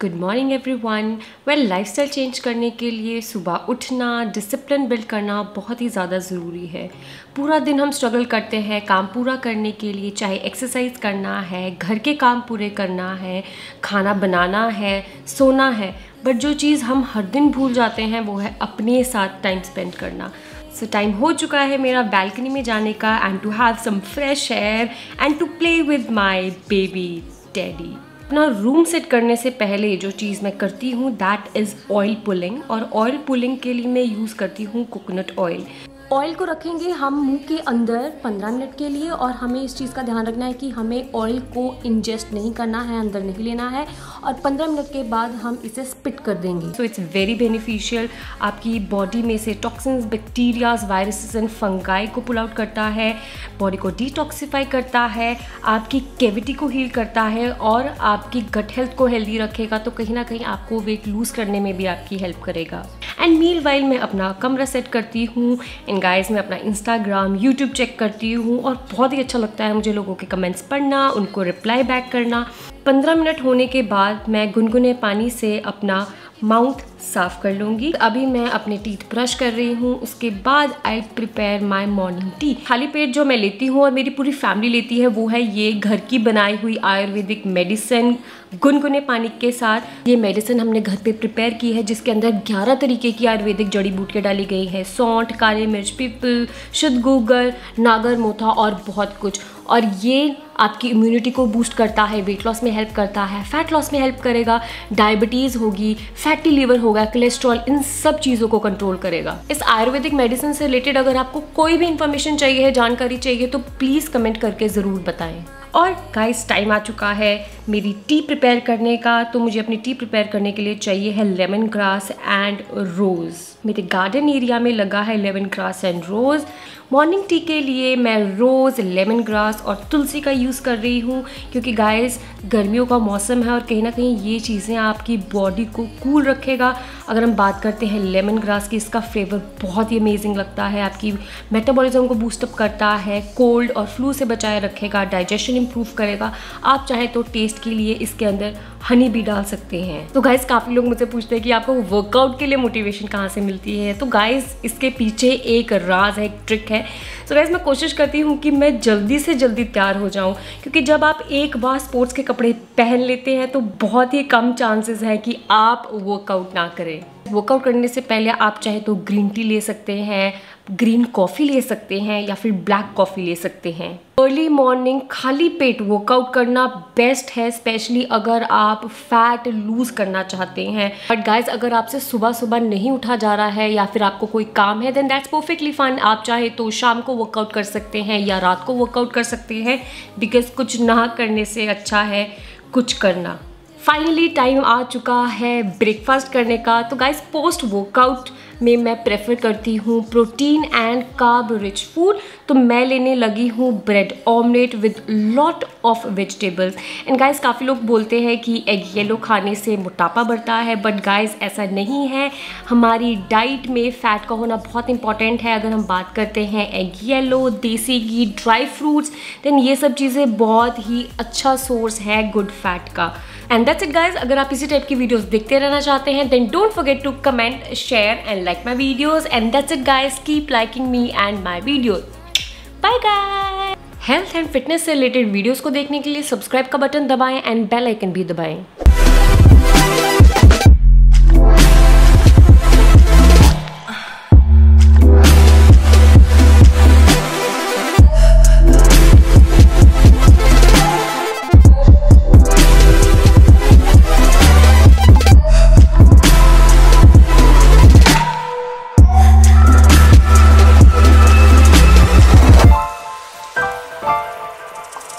Good morning everyone well lifestyle change करने के लिए सुबह उठना डिसिप्लिन बिल्ड करना बहुत ही ज़्यादा ज़रूरी है। पूरा दिन हम स्ट्रगल करते हैं काम पूरा करने के लिए चाहे एक्सरसाइज करना है घर के काम पूरे करना है खाना बनाना है सोना है। बट जो चीज़ हम हर दिन भूल जाते हैं वो है अपने साथ टाइम स्पेंड करना। सो so, टाइम हो चुका है मेरा बैल्कनी में जाने का and to have some fresh air and to play with my baby teddy अपना रूम सेट करने से पहले जो चीज़ मैं करती हूँ दैट इज़ ऑयल पुलिंग और ऑयल पुलिंग के लिए मैं यूज़ करती हूँ कोकोनट ऑयल ऑयल को रखेंगे हम मुँह के अंदर 15 मिनट के लिए और हमें इस चीज़ का ध्यान रखना है कि हमें ऑयल को इंजेस्ट नहीं करना है, अंदर नहीं लेना है और 15 मिनट के बाद हम इसे स्पिट कर देंगे। सो इट्स वेरी बेनिफिशियल आपकी बॉडी में से toxins bacterias viruses and fungi को पुल आउट करता है बॉडी को डिटॉक्सीफाई करता है, आपकी कैविटी को हील करता है और आपकी गट हेल्थ को हेल्दी रखेगा तो कहीं ना कहीं आपको वेट लूज़ करने में भी आपकी हेल्प करेगा। एंड मील वाइल मैं अपना कमरा सेट करती हूँ। एंड गाइस मैं अपना इंस्टाग्राम यूट्यूब चेक करती हूँ। और बहुत ही अच्छा लगता है मुझे लोगों के कमेंट्स पढ़ना, उनको रिप्लाई बैक करना। पंद्रह मिनट होने के बाद मैं गुनगुने पानी से अपना माउथ साफ़ कर लूँगी। अभी मैं अपने टीथ ब्रश कर रही हूँ। उसके बाद I prepare my morning tea खाली पेट जो मैं लेती हूँ और मेरी पूरी फैमिली लेती है, वो है ये घर की बनाई हुई आयुर्वेदिक मेडिसिन गुनगुने पानी के साथ। ये मेडिसिन हमने घर पे प्रिपेयर की है, जिसके अंदर 11 तरीके की आयुर्वेदिक जड़ी बूटियाँ डाली गई है। सौंठ, काली मिर्च, पीपल, शुद्ध गूगल नागर, मोथा और बहुत कुछ। और ये आपकी इम्यूनिटी को बूस्ट करता है वेट लॉस में हेल्प करता है फैट लॉस में हेल्प करेगा डायबिटीज़ होगी फैटी लीवर होगा कोलेस्ट्रॉल इन सब चीज़ों को कंट्रोल करेगा। इस आयुर्वेदिक मेडिसिन से रिलेटेड अगर आपको कोई भी इन्फॉर्मेशन चाहिए है, जानकारी चाहिए तो प्लीज़ कमेंट करके ज़रूर बताएँ। और गाइस टाइम आ चुका है मेरी टी प्रिपेयर करने का तो मुझे अपनी टी प्रिपेयर करने के लिए चाहिए है लेमन ग्रास एंड रोज़ मेरे गार्डन एरिया में लगा है lemongrass and rose morning tea के लिए मैं रोज़ लेमन ग्रास और तुलसी का यूज़ कर रही हूँ, क्योंकि गाइस गर्मियों का मौसम है और कहीं ना कहीं ये चीज़ें आपकी बॉडी को कूल रखेगा। अगर हम बात करते हैं लेमन ग्रास की, इसका फ्लेवर बहुत ही अमेजिंग लगता है। आपकी मेटाबॉलिज्म को बूस्टअप करता है कोल्ड और फ्लू से बचाए रखेगा डाइजेशन इम्प्रूव करेगा। आप चाहे तो टेस्ट के लिए इसके अंदर हनी भी डाल सकते हैं। तो गाइस काफ़ी लोग मुझसे पूछते हैं कि आपको वर्कआउट के लिए मोटिवेशन कहाँ से मिलती है? तो गाइस इसके पीछे एक राज है, एक ट्रिक है। सो so वैसे मैं कोशिश करती हूँ कि मैं जल्दी से जल्दी तैयार हो जाऊँ, क्योंकि जब आप एक बार स्पोर्ट्स के कपड़े पहन लेते हैं तो बहुत ही कम चांसेस हैं कि आप वर्कआउट ना करें। वर्कआउट करने से पहले आप चाहे तो ग्रीन टी ले सकते हैं ग्रीन कॉफ़ी ले सकते हैं या फिर ब्लैक कॉफ़ी ले सकते हैं। अर्ली मॉर्निंग खाली पेट वर्कआउट करना बेस्ट है स्पेशली अगर आप फैट लूज करना चाहते हैं। बट गाइज़ अगर आपसे सुबह सुबह नहीं उठा जा रहा है या फिर आपको कोई काम है देन दैट्स परफेक्टली फाइन आप चाहे तो शाम को वर्कआउट कर सकते हैं या रात को वर्कआउट कर सकते हैं बिकॉज़ कुछ ना करने से अच्छा है कुछ करना। फाइनली टाइम आ चुका है ब्रेकफास्ट करने का। तो गाइज़ पोस्ट वर्कआउट में मैं प्रेफर करती हूँ protein and carb rich food तो मैं लेने लगी हूँ bread omelette with lot of vegetables and guys काफ़ी लोग बोलते हैं कि एग येलो खाने से मोटापा बढ़ता है बट गाइस ऐसा नहीं है। हमारी डाइट में फ़ैट का होना बहुत इंपॉर्टेंट है। अगर हम बात करते हैं एग येलो देसी घी ड्राई फ्रूट्स देन ये सब चीज़ें बहुत ही अच्छा सोर्स है गुड फैट का। एंड दैट्स इट गाइज़ अगर आप इसी टाइप की वीडियोस देखते रहना चाहते हैं then don't forget to comment share and like my videos and that's it guys keep liking me and my videos bye guys health and fitness से related videos को देखने के लिए सब्सक्राइब का बटन दबाएँ एंड बेल आइकन भी दबाएँ।